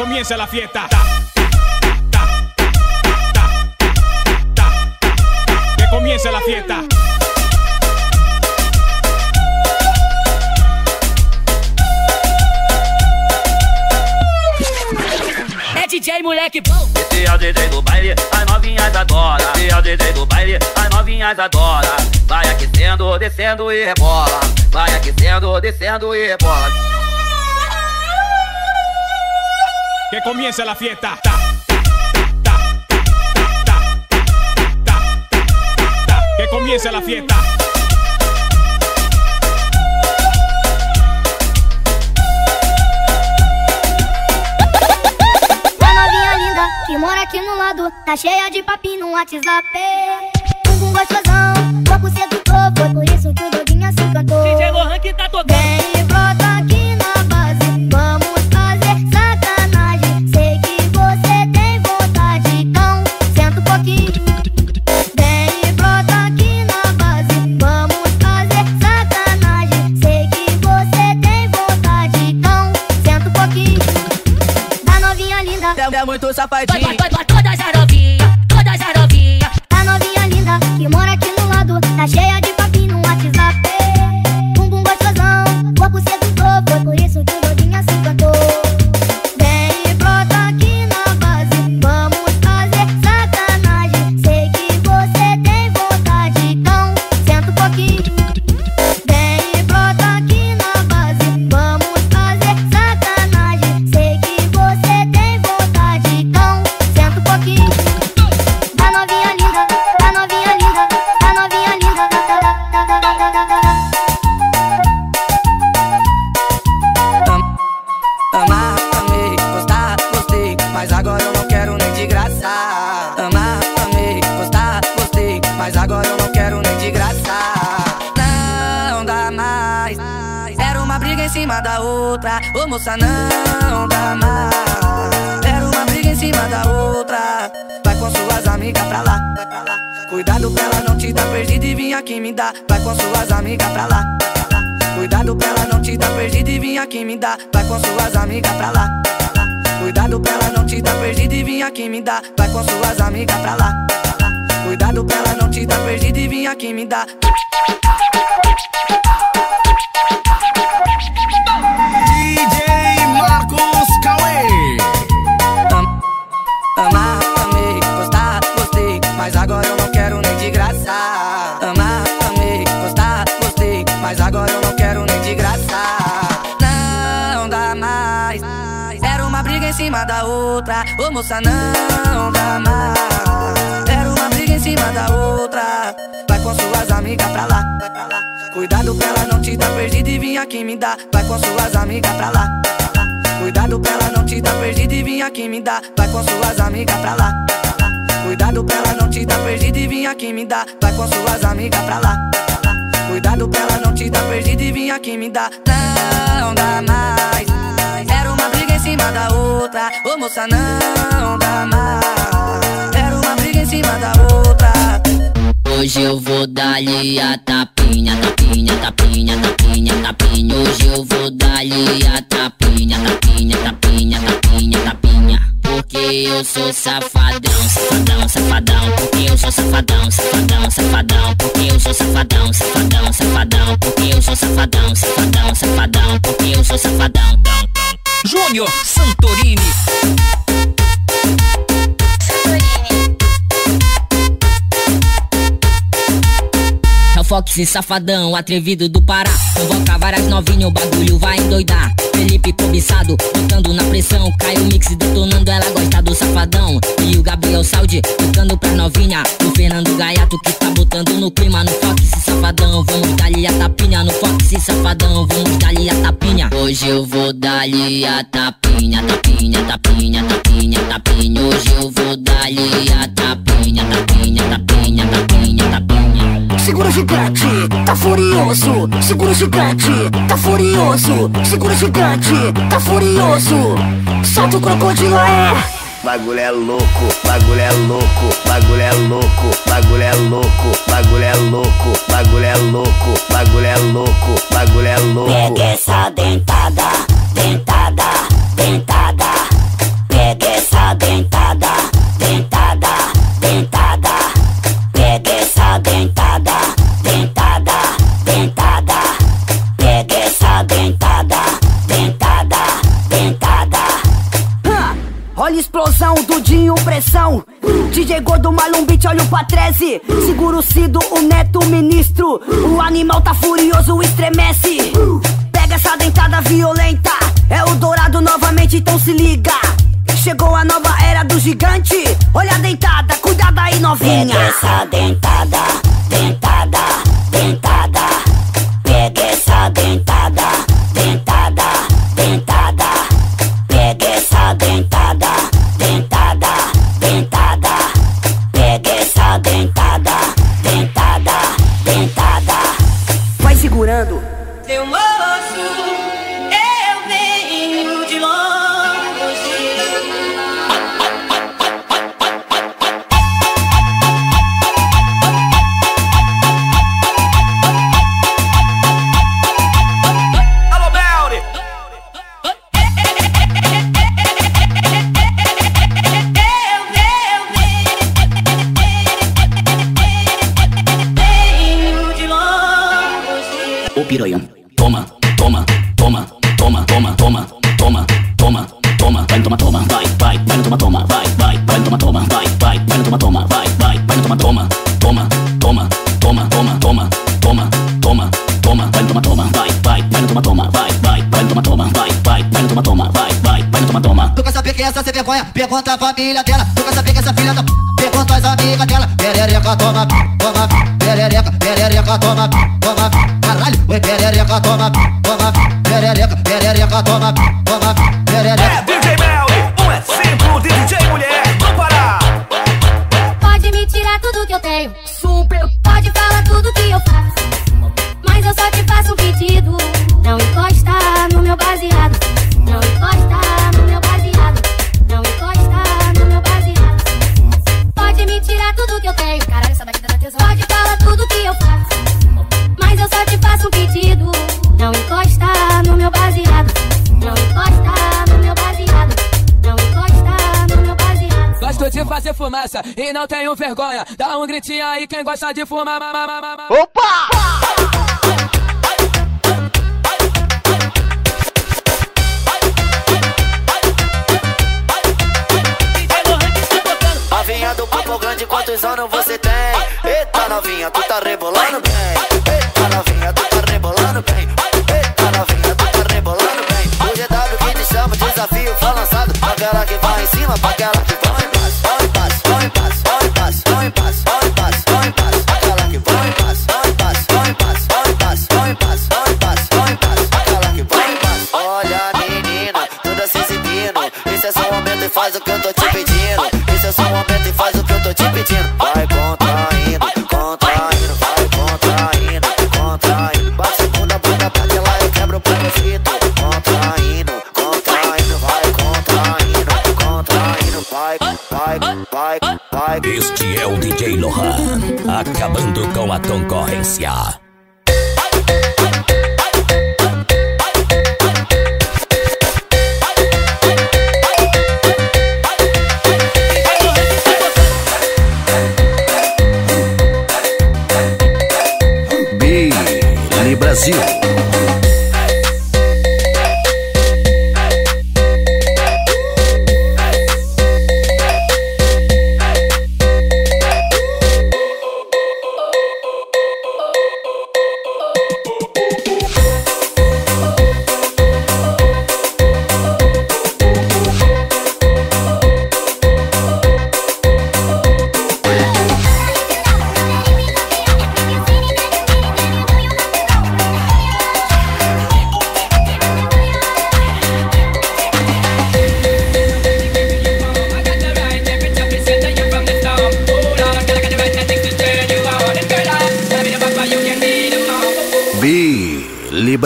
comience la fiesta. Que comience la fiesta. É DJ moleque bom. Esse é o DJ do baile, as novinhas adora. Esse é o DJ do baile, as novinhas adora. Vai aquecendo, descendo e rebola. Vai aquecendo, descendo e rebola. Que comience la fiesta. Ta, ta, ta, ta, ta. Que comience la fiesta. A novinha linda que mora aqui no lado Tá cheia de papinho no WhatsApp Bumbum gostosão, corpo sedutor pra lá, vai pra lá. Cuidado pra ela não te dar perdida e vir aqui me dar. Vai com suas amigas pra lá. Cuidado pra ela não te dar perdida e vir aqui me dar. Vai com suas amigas pra lá. Cuidado pra ela não te dar perdida e vir aqui me dar. Vai com suas amigas pra lá. Cuidado pra ela não te dar perdida e vir aqui me dar. Cima da outra. Ô moça, não dá mais, era uma briga em cima da outra. Vai com suas amigas pra lá. Cuidado pra ela não te dar perdida e vir aqui me dar. Vai com suas amigas pra lá. Cuidado pra ela não te dar perdida e vir aqui me dar. Vai com suas amigas pra lá. Cuidado pra ela não te dar perdida e vir aqui me dar. Vai com suas amigas pra lá. Cuidado pra ela não te dar perdida e vir aqui me dar. Não dá mais. Cima da outra. Ô moça, não dá mais. Era uma briga em cima da outra. Hoje eu vou dar-lhe a tapinha, tapinha, tapinha, tapinha, tapinha. Hoje eu vou dar-lhe a tapinha, tapinha, tapinha, tapinha, tapinha. Porque eu sou safadão, safadão, safadão. Porque eu sou safadão, safadão, safadão. Porque eu sou safadão, safadão, safadão. Porque eu sou safadão, safadão, safadão. Porque eu sou safadão. Júnior Santorini. É o Fox safadão, atrevido do Pará. Convoca várias novinhas, o bagulho vai endoidar. Felipe cobiçado, botando na pressão. Caio Mix detonando, ela gosta do safadão. E o Gabriel Saudi, tocando pra novinha. O Fernando Gaiato que tá botando no clima. No Fox safadão, vamos dar-lhe a tapinha. No Fox safadão, vamos dar-lhe a tapinha. Hoje eu vou dar-lhe a tapinha, tapinha, tapinha, tapinha, tapinha. Hoje eu vou dar-lhe a tapinha, tapinha, tapinha, tapinha, tapinha. Segura o gigante, tá furioso. Segura o gigante, tá furioso. Segura o gigante, gigante, tá furioso Solta o crocodilo, é Bagulho é louco, bagulho é louco, bagulho é louco, bagulho é louco, bagulho é louco, bagulho é louco, bagulho é louco, bagulho é louco. Pega essa dentada, dentada, dentada. Pega essa dentada, dentada. explosão, Dudinho, pressão. DJ Gordo, Malumbit, olho pra 13. Segura o Cido, o Neto, o ministro. O animal tá furioso, estremece. Pega essa dentada violenta. É o Dourado novamente, então se liga. Chegou a nova era do gigante. Olha a dentada, cuidado aí, novinha. Pega essa dentada. essa sem vergonha, pergunta a família dela. Nunca sabia que essa filha da p... pergunta as amigas dela. Perereca, toma, toma, perereca, perereca, toma, toma, caralho. Oi, perereca, toma, toma, perereca, perereca, toma, não tenho vergonha. Dá um gritinho aí quem gosta de fumar. Opa! A Novinha do papo grande, quantos anos você tem? Eita novinha, tu tá rebolando bem. Eita novinha, tu tá rebolando bem. Eita novinha, tu tá rebolando bem. O GW é que te chama, desafio foi lançado. Pra que vai em cima, pra que vai embaixo. porra, acabando com a concorrência. Bi Brasil.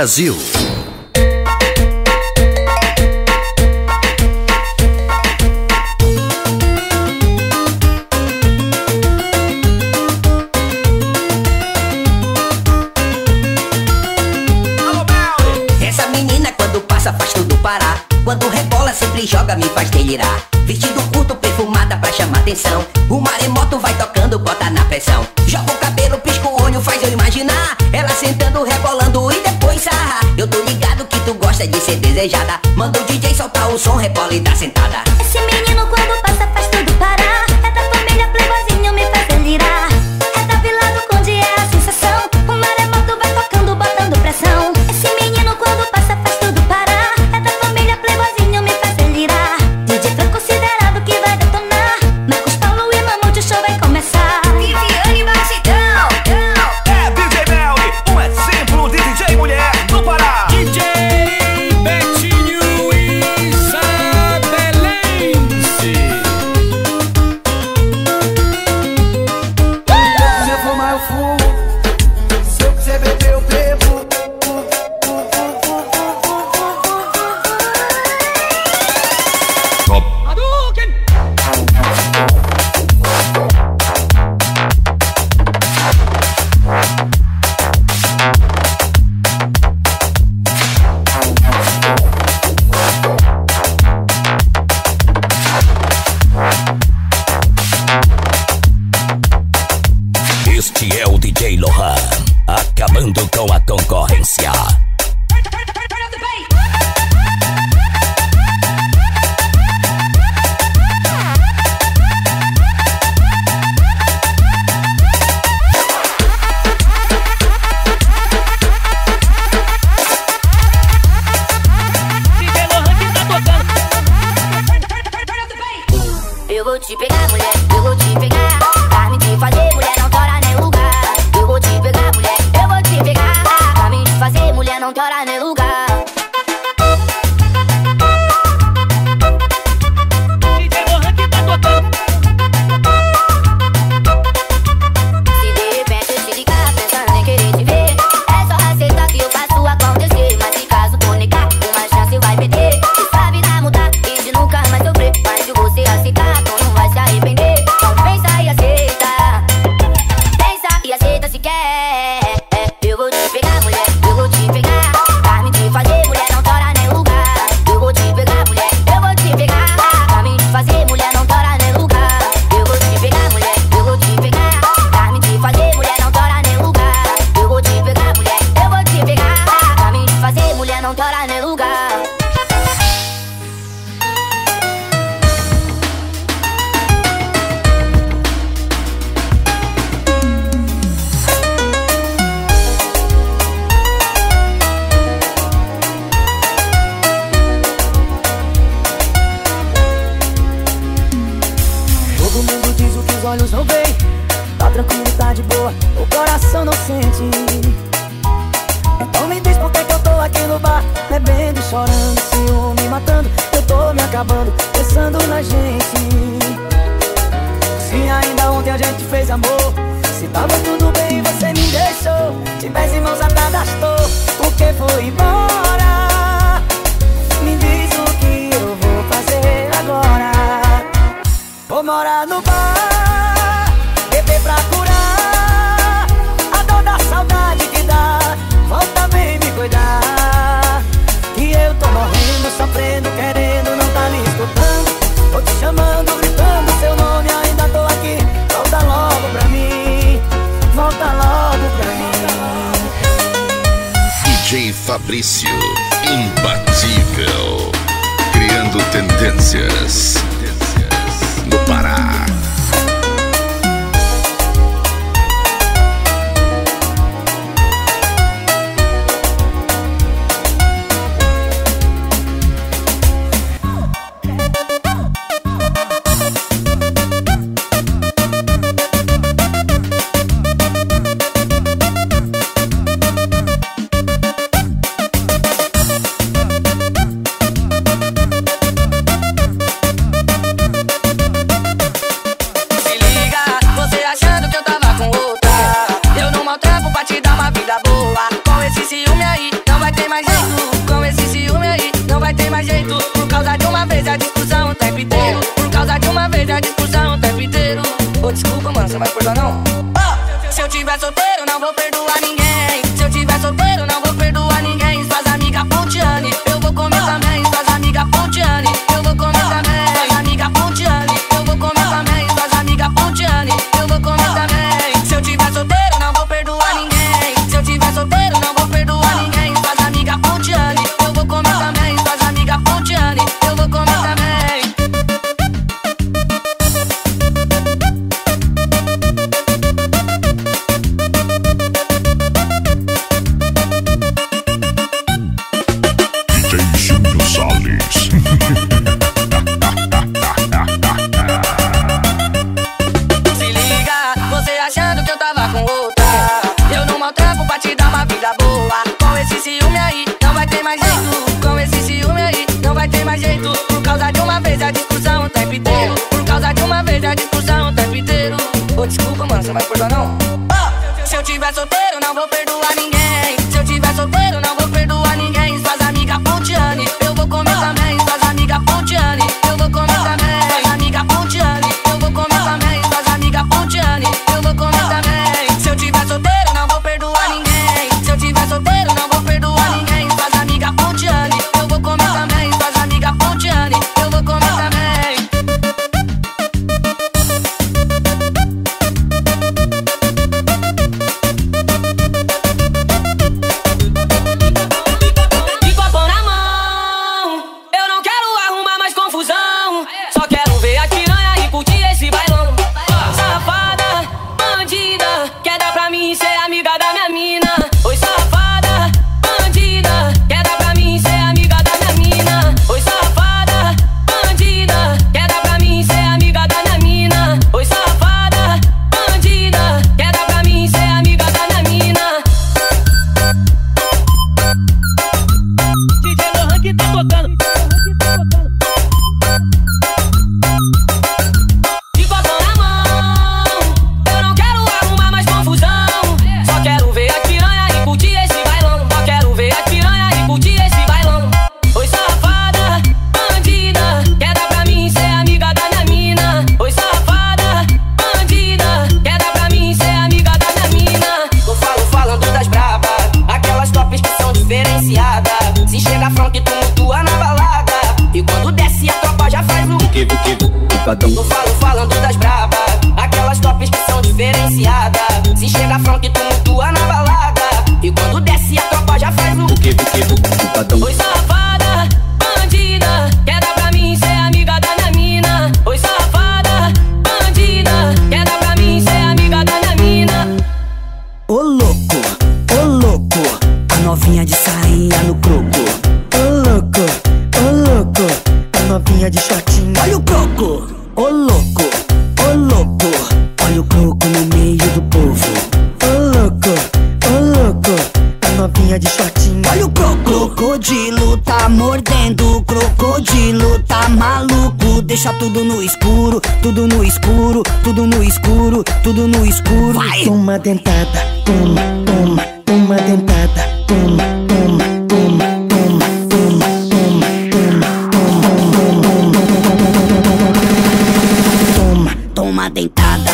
Brasil. gosta de ser desejada. Manda o DJ soltar o som, repola e dá sentada. Esse menino quando passa vou te pegar, mulher, eu vou te pegar. Carne de fazer, mulher, não tora nem lugar. Eu vou te pegar, mulher, eu vou te pegar. Carne de fazer, mulher, não tora nem Se tava tudo bem, você me deixou. De pés e mãos atadas tô Porque foi embora. Me diz o que eu vou fazer agora. Vou morar no bar Beber pra curar A dor da saudade que dá. Volta bem me cuidar. Que eu tô morrendo, sofrendo, querendo Não tá me escutando. Tô te chamando, gritando seu nome Ainda tô aqui Volta logo pra mim, volta logo pra mim. DJ Fabrício, imbatível, criando tendências no Pará. solteiro, não vou perder. meio do povo. Ô louco, ô louco, a novinha de shortinho. Olha o. Crocodilo tá mordendo, crocodilo tá maluco. Deixa tudo no escuro, tudo no escuro, tudo no escuro, tudo no escuro. Vai. Toma dentada, toma, toma, toma dentada, toma, toma, toma, toma, toma, toma, toma, toma, toma, toma, toma, toma, toma, toma dentada.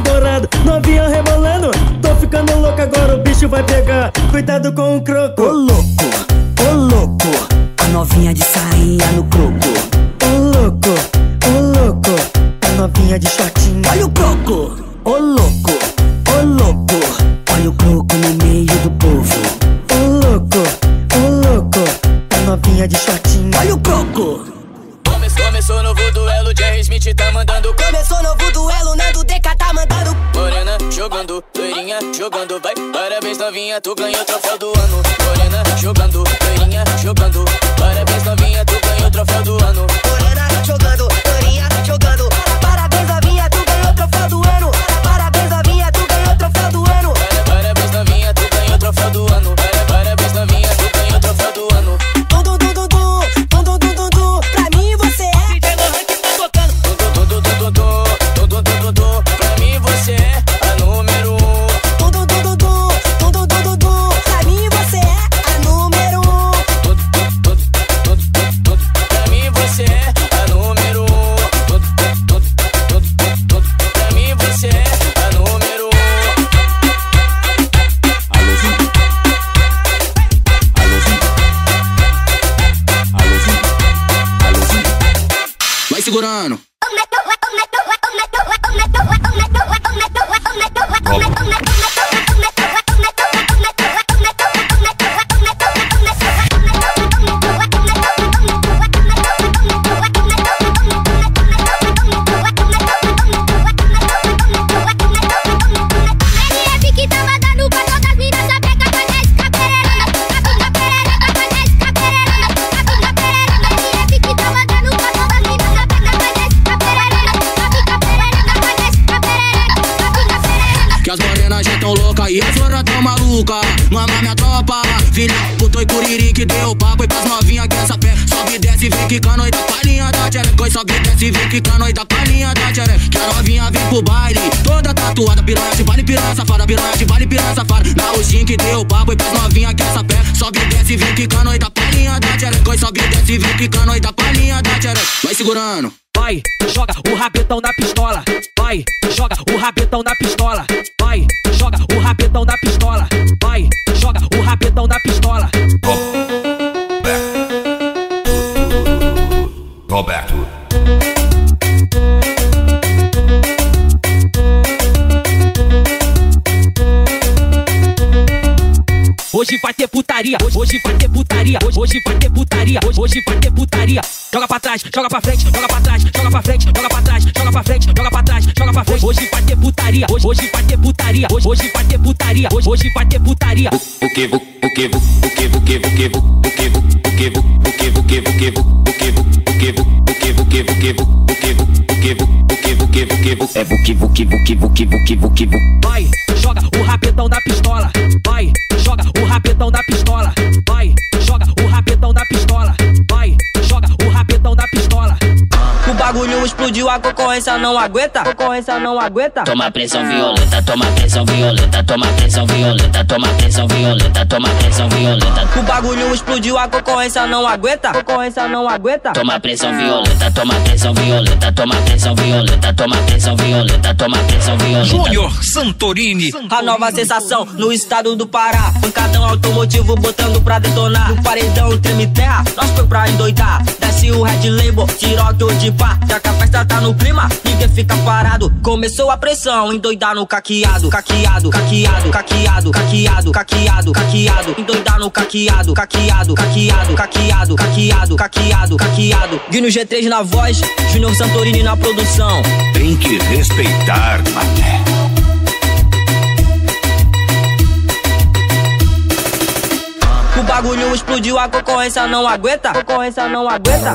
dourado, novinha rebolando Tô ficando louco, agora o bicho vai pegar. Cuidado com o croco. Ô louco, ô louco A novinha de sainha no croco. Ô louco, ô louco A novinha de shortinho. Olha o croco. tu ganhou o troféu do e desce, vem quicando e tá com a da tchereca Que a novinha vem pro baile Toda tatuada, piranha de vale, piranha safada Piranha de vale, piranha safada Na Oxin que deu papo e pras novinha que essa pé Sobe e desce, vem quicando e tá com a linha da sobe e desce, vem quicando e tá com a linha da tchereca Vai segurando Vai, joga o rabetão na pistola. Vai, joga o rabetão na pistola. Vai, joga o rabetão na pistola. Vai, joga o rabetão na pistola. Putaria, hoje, vai ter putaria, hoje, vai ter putaria, hoje, vai ter putaria. Joga pra trás, joga pra frente, joga pra trás, joga pra frente, joga pra trás, joga pra frente, joga pra trás, joga pra frente. Hoje vai ter putaria, hoje, vai ter putaria, hoje, vai ter putaria, hoje, vai ter putaria. O que o que o que o que o que o que o que o que o que o que o que o que o que o que é vuki vuki vuki vuki vuki vuki Vai, joga o rabetão na pistola da pistola. O bagulho explodiu, a concorrência não aguenta. Concorrência não aguenta. Toma pressão violenta, toma pressão violenta, toma pressão violenta, toma pressão violenta, toma pressão violenta. O bagulho explodiu, a concorrência não aguenta. Concorrência não aguenta. Toma pressão violenta, toma pressão violenta, toma pressão violenta, toma pressão violenta, toma pressão violenta. Júnior Santorini. A nova sensação no estado do Pará. Pancadão automotivo botando pra detonar. No paredão treme terra, nós foi pra endoidar. Desce o Red Label, tiroque de pá. Já que a festa tá no clima, ninguém fica parado. Começou a pressão, endoidar no caqueado. Caqueado, caqueado, caqueado, caqueado, caqueado, caqueado. Endoidar no caqueado, caqueado, caqueado, caqueado, caqueado, caqueado, caqueado. Guino G3 na voz, Júnior Santorini na produção. Tem que respeitar, mané. O bagulho explodiu, a concorrência não aguenta. A concorrência não aguenta.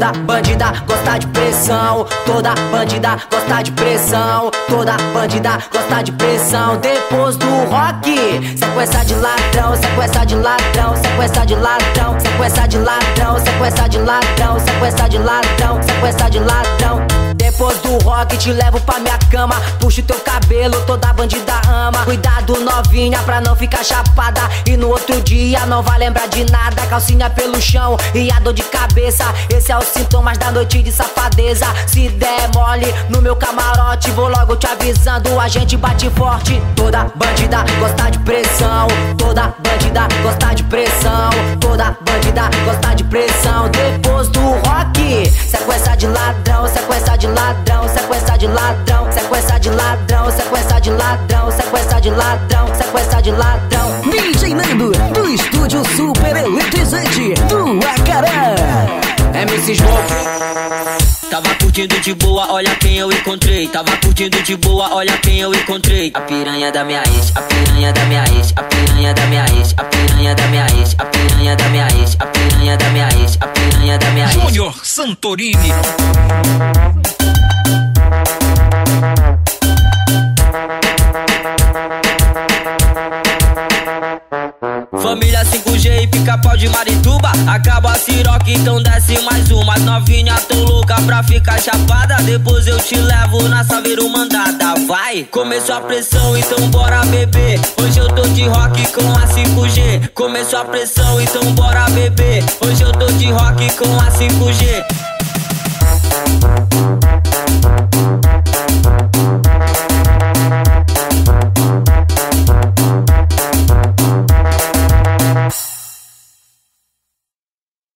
Toda bandida gosta de pressão, toda bandida gosta de pressão, toda bandida gosta de pressão. Depois do rock, sequência de ladrão, sequência de ladrão, sequência de ladrão, sequência de ladrão, sequência de ladrão, sequência de ladrão, sequência de ladrão. Depois do rock te levo pra minha cama. Puxo teu cabelo, toda bandida ama. Cuidado novinha pra não ficar chapada. E no outro dia não vai lembrar de nada. Calcinha pelo chão e a dor de cabeça. Esse é o sintomas da noite de safadeza. Se der mole no meu camarote Vou logo te avisando, a gente bate forte. Toda bandida gosta de pressão. Toda bandida gosta de pressão. Toda bandida gosta de pressão. Depois do rock Sequência de ladrão, sequência de ladrão, sequência de ladrão, sequência de ladrão, sequência de ladrão, sequência de ladrão, sequência de ladrão. DJ Nando, do estúdio super eletrizante do Acará. MC Smoke. Tava curtindo de boa, olha quem eu encontrei. Tava curtindo de boa, olha quem eu encontrei. A piranha da minha ex, a piranha da minha ex, a piranha da minha ex, a piranha da minha ex, a piranha da minha ex, a piranha da minha ex, a piranha da minha ex. Júnior Santorini. Acaba a siroca, então desce mais uma. Novinha tô louca pra ficar chapada. Depois eu te levo na Saveiro Mandada. Vai! Começou a pressão, então bora beber. Hoje eu tô de rock com a 5G Começou a pressão, então bora beber. Hoje eu tô de rock com a 5G